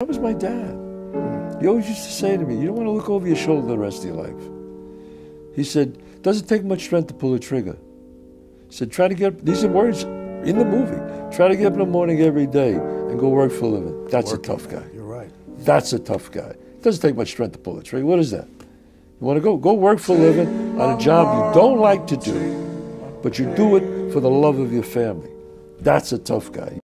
That was my dad. He always used to say to me, You don't want to look over your shoulder the rest of your life. He said, Doesn't take much strength to pull a trigger. He said, Try to get, these are words in the movie. Try to get up in the morning every day and go work for a living. That's work a tough guy. You're right. That's a tough guy. It doesn't take much strength to pull a trigger. What is that? You want to go? Go work for a living on a job you don't like to do, but you do it for the love of your family. That's a tough guy.